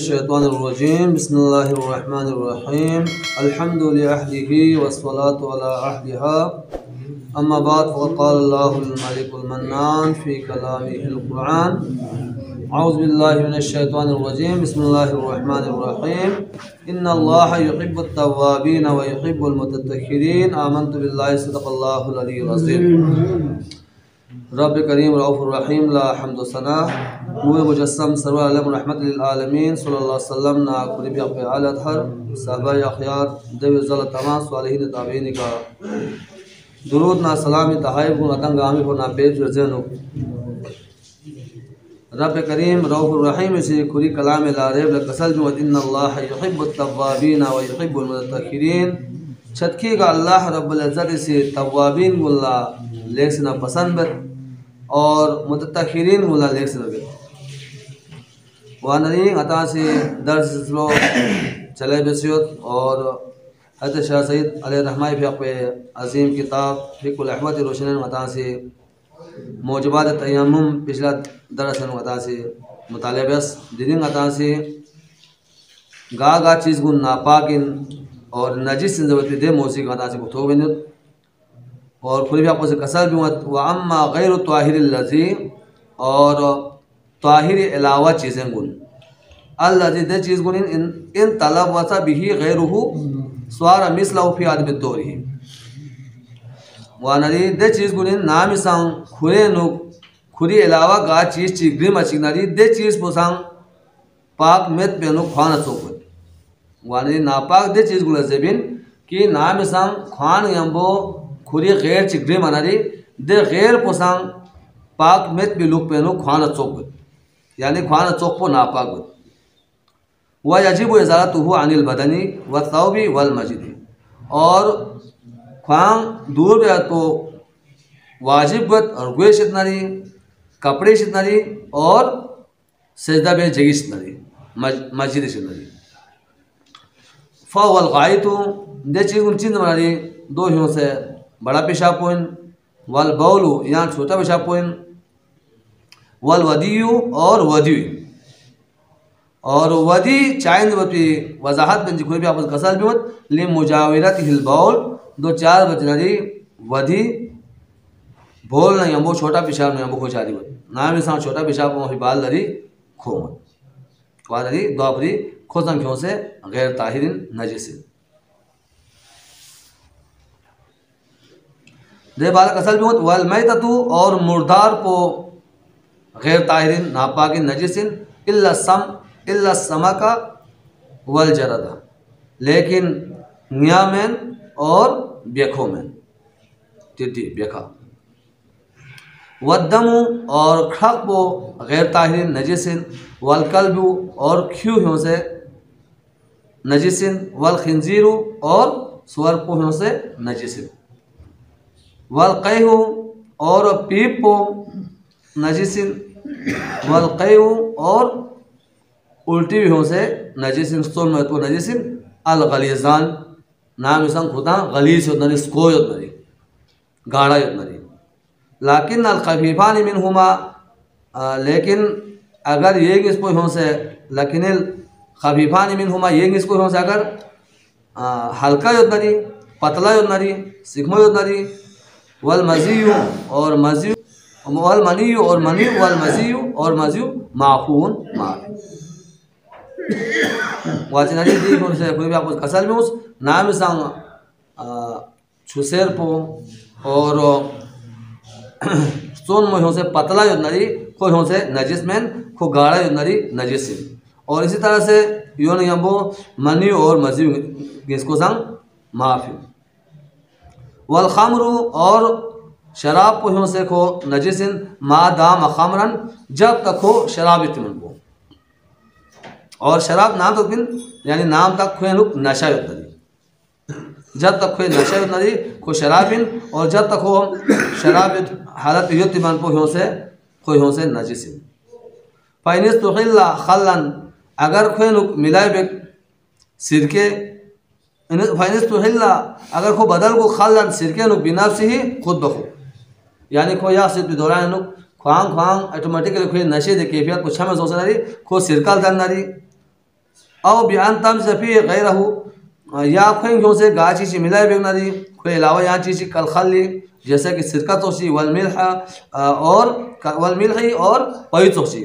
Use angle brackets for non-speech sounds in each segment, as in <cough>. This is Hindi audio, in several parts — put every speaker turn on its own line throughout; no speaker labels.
शैतानरजीम बसमीम अलहमदिल्लाहि वस्सलातु अला अहदिहा अम्मा बाद फ़क़ालल्लाहुल फ़ी कलामिहिल कुरान अऊज़ु बिल्लाहि मिनश शैतानिर बिस्मिल्लाहिर्रहमानिर्रहीम इन्नल्लाहा युहिब्बुत तव्वाबीन व युहिब्बुल मुतत्तहिरीन आमनतु बिल्लाहि सदक़ल्लाहुल अलीयुल अज़ीम रब करीम रऊफ़ुर्रहीम ला हम्दु सना नूर मुजस्सम सरवर अलम रहमत लिल आलमीन। सल्लल्लाहु अलैहि वसल्लम, ना कुरबी अक़ आलत हर साहबा अखयार देव तमाम ताबीन का। दुरूद ना सलाम तहाइफ गुन अतंग आमी को ना पेश रजन रब करीम रऊफ़ुर्रहीम से खुरी कलाम ला रेब लकसल जो इन्नल्लाह युहिब्बुत तव्वाबीन व युहिब्बुल मुतत्तहिरीन छतकी का अल्लाह रब्बुल इज़्ज़त से तव्वाबीन गुल्ला लेख से ना पसंद बत और मुततखरीन मुला लेख से लगे वानरी अता से दर्ज सिलसिलो चले बसीत और हज़रत शाह सईद अलरहमाई फ़िक अज़ीम किताब अहमद रोशन अता से मौजबात तयम पिछला दरअसल अता से मुताल बस दिन अता से गा गा चीज़ गुन नापाकिन और नजिस जबती दे मौसी अता से गुफ्तु बिनुत और फिर भी आपको से कसर भी व अम्मा गैर ताहिर लजी और ताहिर अलावा चीज़ें गुन अल्लजी दे चीज़ गुन इन इन तलब वसा बिही गैर हो स्वार मिसलफ़ी आदम तोरी वानरी दे चीज़ गुन नाम संग खुरे नु खुरी अलावा गा चीज़ चिग्री मचिनरी दे चीज़ पोसांग पाक मेत पेनु खान चौक वानरी नापाक दे चीज़ गुल जेबिन कि नाम संग खान यम्बो खुरी गैर चिग्री मनारी, दे गैर पोसांग पाक मेत भी लुक पेनो खान चौक यानी खान चौक पो नापाक वह यजीब इजारत हुआ अनिल बदनी व तौबी वल मजिद। और खान दूर तो वाजिब गत और गुए शितनारी कपड़े शितनारी और सजदा बे जगी शितनारी मस्जिद शितनारी फ़ल गाय तो दे चीज़ उन चिंद मनारी दो हियों से बड़ा पेशाब पोइन वल बौलू यहाँ छोटा पेशाब पोइन वल वदीयु और वदी और वदी चाइंद बती वजाहत जी कोई भी आपस कसल भी मत ले मुजाविरत हिल बौल दो चार बचनरी वदी बोल नहीं वो छोटा पेशाब नहीं हम वो खोच आदि मत ना भी छोटा पेशाब वही बाल दरी खो मत वादरी, द्वापरी खोसम क्यों से गैर ताहिरिन नजिसिन दे बालक असल भी वल मैं तू और मुर्दार को गैर ताहरीन, नापाक, नजिसिन इल्लसम इल्लसमा का वल जरदा। लेकिन नियामैन और बेखोमैन तिथि बेखा वदम और खब वो गैर ताहरीन, नजिसिन वल कल्बू और ह्यों से नजिसिन वल खंजीरू और स्वरपो से नजिसिन। वलक़ु और पीपो नजिसिन। वलक़ु और उल्टी हुई से नजिसिन सोन तो नजिसिन। अलगलीजान नाम इसं खुदा गलीस योदनरी स्को योदनरी गाढ़ा योदनरी लाकिन अलखफीफ़ान मिन हुमा लेकिन अगर ये इसको हों से लकिन खफीफ़ान निमिन हुमा ये इसको हों से अगर हल्का योदनरी पतला योदनरी सिखमो योदनरी वल मज़ीयू और मज़ी वल मनी और मनी, वल मज़ीयू और मज़ीयू माफून माफ़ वाचनारी दी कोई भी कसल में उस नाम संग छुसेर पो और, <clears throat> सोन में से पतला जो नरी को हो से नजिस को गाढ़ा जो नरी नजिस और इसी तरह से यो नहीं वो मनी और मजी इसको संग? माफ़ी। वल खमरु और शराब पोहों से खो नजिसिन मा दाम खमरन, जब तक हो शराब इतमन को और शराब नाम तो बिन यानी नाम तक खुए रुक नशा नदी। जब तक खुए नशा नदी को शराबिन और जब तक हो शराब हालत युद्ध युतिमन पोहों से, खो खोहों से नजिसिन फ़ैनिस तो खलन अगर खुए रुक मिलाए बे सिरके हिल्ला अगर खो बदल को खालन सिरके नुक बिना से ही खुद बखो यानी खो या सिर्फ़ दौरान नुक ख्वांग ख्वांग ऑटोमेटिकली खुद नशे दे कैफियत कुछ में सोच रही खो सिरकल दन रही और बयान तम जफी गैर या खोई क्यों से गा चीज़ मिला बेगनारी कोई अलावा यहाँ चीज़ कल खली जैसे कि सिरका तोसी वलमिल और वलमिल और पई तोसी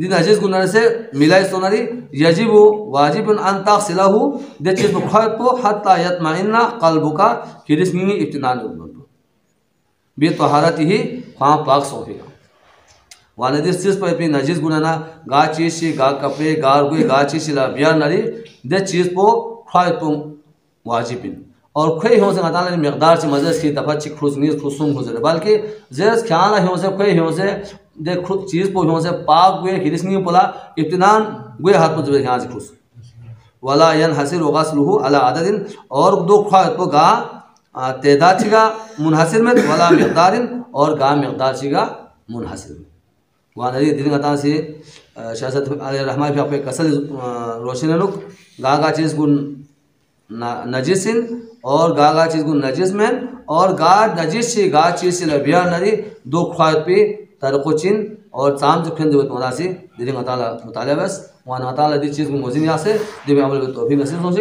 दिन नजिस गुनारी से मिलाई सोनारी यजिब वाजिब अन तासिलहु दे चीज़ को हत्ता यतमाइन्ना कल्बुका किरिस्नी इब्तिनान बे तहारत ही ख्वां पाक सोफेगा वानदी सिस पर भी नजिस गुनाना गा चीज़ गा कपड़े गा गुए गा चीज़ ला बियार नरी दे चीज़ पो तुम वाजिबिन और खोई हो से गताल मकदार से मजस की दफ़ा ची, खुश नीज खुशुम हो से बल्कि जेस ख्याल हो से, खोई हो से दे खुद चीज़ पो हो से पाक गुए खिरिसनी पोला, इब्तिनान गुए हाथ पो जबे से खुश। वला यन हसिर वगासलुहु अला आददिन, और दो ख्वाय तो गा तेदाद छिगा मुनहसिर में, वला मकदारिन, और गा मकदार छिगा मुनहसिर में। वहाँ नदी दिन गता से शासत रहमान फिर कसल रोशन लुक गा गा चीज़ गुन नजिसिन और गा गा चीज़ को नजिस में, और गा नजिस से गा चीज़ से लबिया नदी, दो ख्वात पे तरको चिन, और शाम खेल देवत मदासी, दिल मताला मुताले बस वहाँ मताला दी चीज़ को मोजिन यहाँ से दिव्य अमल तो भी नसीब हो